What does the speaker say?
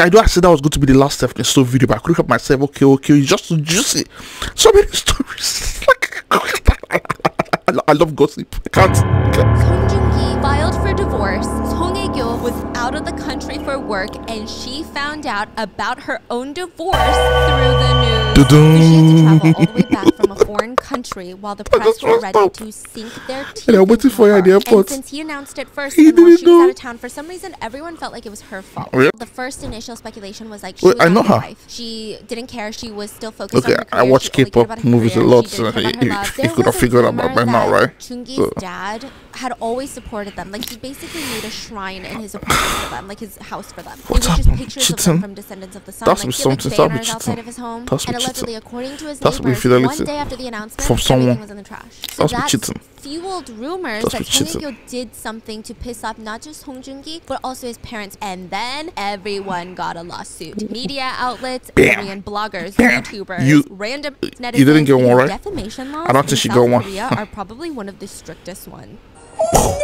I do. I said that was going to be the last Stephanie Soo video, but I couldn't help myself. Okay, okay, it's just so juicy. So many stories. Like, I, love gossip. I can't. I can't. Song Joong-ki filed for divorce. Song Hye-kyo was out of the country for work, and she found out about her own divorce through the news. So she had to travel all the way back from a foreign country while the press were ready to sink their teeth And I'm waiting for you at the airport. And since he announced it first, He and didn't she was out of town, for some reason, everyone felt like it was her fault. Really? The first initial speculation was like she Wait, was I know her. wife. She didn't care. She was still focused Okay, on her I career. watch She only K-pop movies a lot, so her you- love. you There could have figured out by- now, right? Joong-ki's So- dad had always supported them. Like he basically made a shrine in his apartment for them, like his house for them. What it was just pictures of Cheating? them from Descendants of the Sun. That's like, he had, like, something, that'd be banners outside cheating. of his home. That's and allegedly, cheating. according to his That's neighbors, one day after the announcement, From someone. everything was in the trash. So That's that cheating. fueled rumors That's that. Hye-kyo did something to piss off not just Song Joong-ki, but also his parents. And then everyone got a lawsuit. Media outlets, Bam. Korean bloggers, Bam. YouTubers, You- random netizens. you didn't get one, right? Defamation laws I don't in think she got one. Korea are probably one of the strictest ones. Cringe!